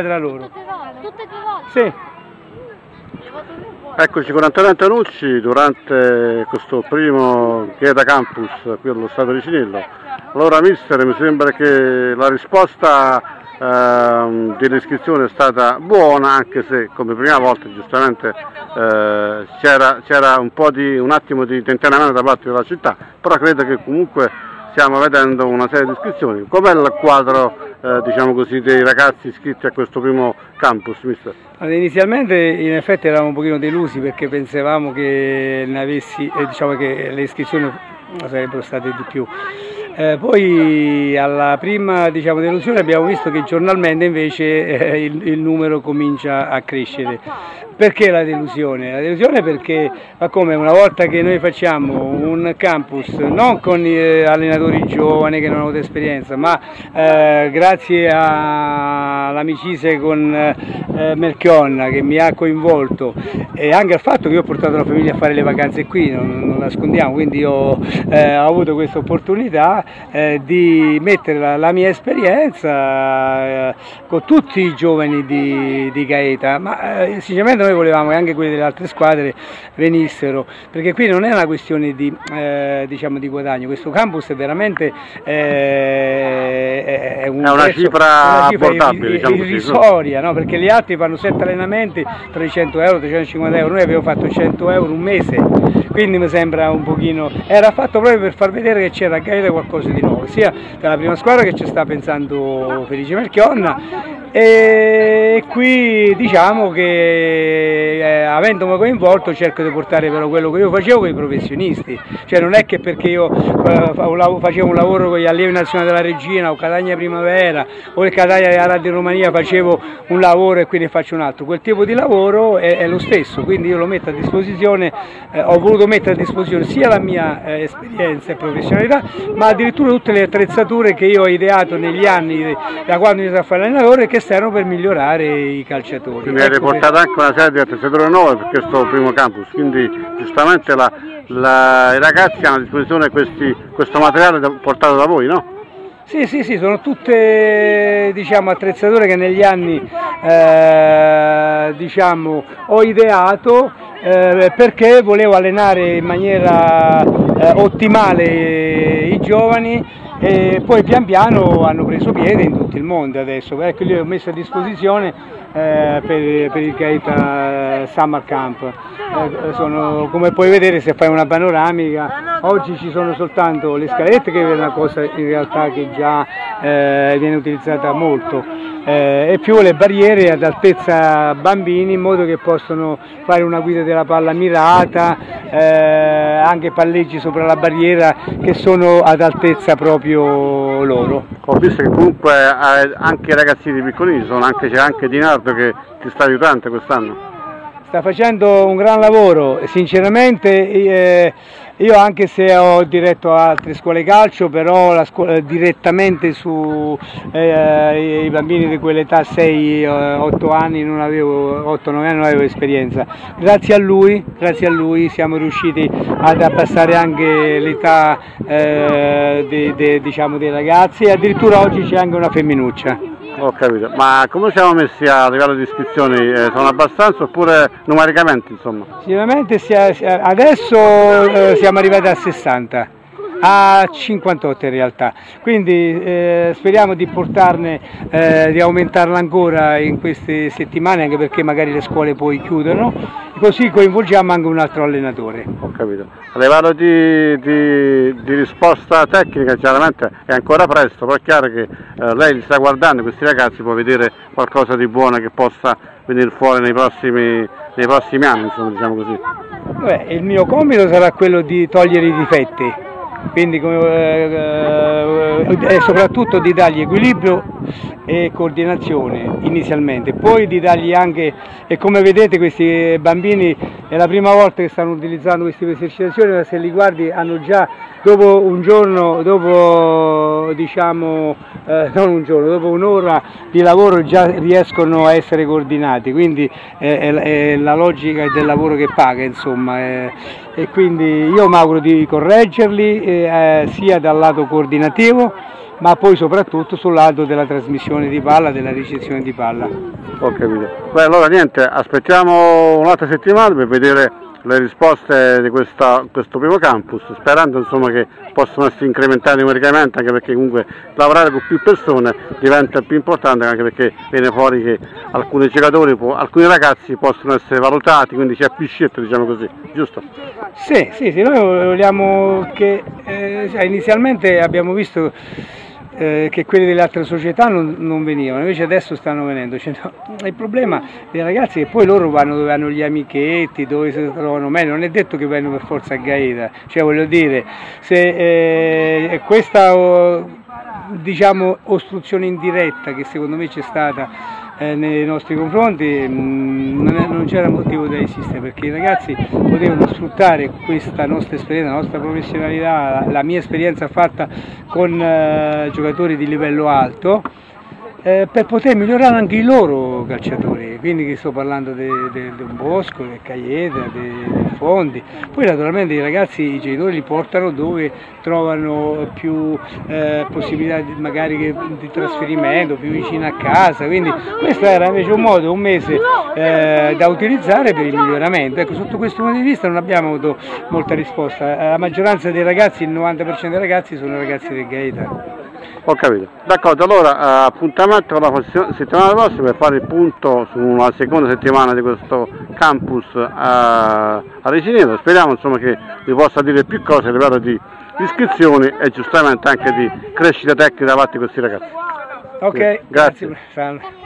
Tra loro. Tutte e due volte? Sì. Eccoci con Antonio Antonucci durante questo primo Chieda Campus qui allo Stato di Cinillo. Allora mister mi sembra che la risposta ehm, dell'iscrizione è stata buona anche se come prima volta giustamente eh, c'era, c'era un, po di, un attimo di tentennamento da parte della città, però credo che comunque stiamo vedendo una serie di iscrizioni. Com'è il quadro eh, diciamo così, dei ragazzi iscritti a questo primo campus, mister? Allora, inizialmente in effetti eravamo un pochino delusi perché pensavamo che, avessi, eh, diciamo che le iscrizioni sarebbero state di più. Eh, poi alla prima diciamo, delusione abbiamo visto che giornalmente invece eh, il, il, numero comincia a crescere. Perché la delusione? La delusione perché ma come una volta che noi facciamo un campus non con eh, allenatori giovani che non hanno avuto esperienza, ma eh, grazie all'amicizia con eh, Melchionna che mi ha coinvolto e anche al fatto che io ho portato la famiglia a fare le vacanze qui, non, non nascondiamo, quindi eh, ho avuto questa opportunità eh, di mettere la, la mia esperienza eh, con tutti i giovani di, di Gaeta, ma eh, sinceramente noi volevamo che anche quelli delle altre squadre venissero, perché qui non è una questione di, eh, diciamo di guadagno, questo campus è veramente eh, è, un è una, prezzo, cifra una cifra diciamo irrisoria, no? perché gli altri fanno 7 allenamenti, 300 euro, 350 euro, noi abbiamo fatto 100 euro un mese, quindi mi sembra un pochino, era fatto proprio per far vedere che c'era a Gaeta qualcosa qualcosa di nuovo, sia dalla prima squadra che ci sta pensando Felice Melchionna e qui diciamo che eh, avendomi coinvolto cerco di portare però quello che io facevo con i professionisti, cioè non è che perché io eh, facevo un lavoro con gli allievi nazionali della Regina o Catania Primavera o il Catania della Radio Romania facevo un lavoro e quindi faccio un altro, quel tipo di lavoro è, è lo stesso, quindi io lo metto a disposizione, eh, ho voluto mettere a disposizione sia la mia eh, esperienza e professionalità ma addirittura tutte le attrezzature che io ho ideato negli anni da quando io sono a fare allenatore che servono per migliorare i calciatori. Quindi ecco hai riportato per... anche una serie di attrezzature nuove per questo primo campus, quindi giustamente la, la, i ragazzi hanno a disposizione questi, questo materiale da, portato da voi, no? Sì, sì, sì, sono tutte diciamo, attrezzature che negli anni eh, diciamo, ho ideato eh, perché volevo allenare in maniera eh, ottimale i giovani e poi pian piano hanno preso piede in tutto il mondo adesso, ecco li ho messo a disposizione eh, per, per, il Gaeta Summer Camp. Eh, sono, come puoi vedere se fai una panoramica, oggi ci sono soltanto le scalette che è una cosa in realtà che già eh, viene utilizzata molto eh, e più le barriere ad altezza bambini in modo che possano fare una guida della palla mirata, eh, anche palleggi sopra la barriera che sono ad altezza proprio loro. Ho visto che comunque eh, anche i ragazzini piccolini sono, anche, c'è anche Dinardo che ti sta aiutando quest'anno. Sta facendo un gran lavoro, sinceramente eh, io anche se ho diretto altre scuole calcio, però scuola, direttamente sui eh, bambini di quell'età 6-8 anni, 8-9 anni non avevo esperienza. Grazie a lui, grazie a lui siamo riusciti ad abbassare anche l'età eh, de, de, diciamo, dei ragazzi addirittura oggi c'è anche una femminuccia. Ho capito, ma come siamo messi a livello di iscrizioni? Eh, sono abbastanza oppure numericamente insomma? Sicuramente adesso eh, siamo arrivati a 60 a 58 in realtà, quindi eh, speriamo di portarne, eh, di aumentarla ancora in queste settimane anche perché magari le scuole poi chiudono, così coinvolgiamo anche un altro allenatore. Ho capito. A livello di, di, di risposta tecnica chiaramente è ancora presto, però è chiaro che eh, lei li sta guardando, questi ragazzi può vedere qualcosa di buono che possa venire fuori nei prossimi, nei prossimi anni, insomma, diciamo così. Beh, il mio compito sarà quello di togliere i difetti quindi eh, eh, soprattutto di dargli equilibrio e coordinazione inizialmente, poi di dargli anche, e come vedete questi bambini è la prima volta che stanno utilizzando queste esercitazioni, ma se li guardi hanno già, dopo un giorno, dopo diciamo, eh, non un giorno, dopo un'ora di lavoro già riescono a essere coordinati, quindi è, è, è la logica del lavoro che paga insomma, è, e quindi io mi auguro di correggerli eh, sia dal lato coordinativo ma poi soprattutto sul lato della trasmissione di palla, della ricezione di palla. Ho capito. Beh, allora niente, aspettiamo un'altra settimana per vedere le risposte di questa, questo primo campus, sperando insomma, che possano essere incrementate numericamente, anche perché comunque lavorare con più persone diventa più importante, anche perché viene fuori che alcuni giocatori, alcuni ragazzi possono essere valutati, quindi c'è più scelta, diciamo così, giusto? Sì, sì, sì noi vogliamo che eh, cioè, inizialmente abbiamo visto eh, che quelli delle altre società non, non, venivano, invece adesso stanno venendo. Cioè, no, il problema dei ragazzi è che poi loro vanno dove hanno gli amichetti, dove si trovano meglio, non è detto che vanno per forza a Gaeta, cioè voglio dire, se eh, questa oh, diciamo, ostruzione indiretta che secondo me c'è stata eh, nei nostri confronti mh, mm, non c'era motivo da esistere perché i ragazzi potevano sfruttare questa nostra esperienza, la nostra professionalità, la mia esperienza fatta con eh, giocatori di livello alto eh, per poter migliorare anche i loro calciatori, quindi sto parlando di Don Bosco, del Caieta, del Fondi, poi naturalmente i ragazzi, i genitori li portano dove trovano più eh, possibilità di, magari di trasferimento, più vicino a casa, quindi questo era invece un modo, un mese eh, da utilizzare per il miglioramento. Ecco, sotto questo punto di vista non abbiamo avuto molta risposta, la maggioranza dei ragazzi, il 90% dei ragazzi sono ragazzi del Gaeta. Ho capito. D'accordo, allora eh, appuntamento la settimana prossima per fare il punto sulla seconda settimana di questo campus a, eh, a Recinello. Speriamo insomma, che vi possa dire più cose a livello di iscrizioni e giustamente anche di crescita tecnica da parte di questi ragazzi. Ok, grazie. grazie.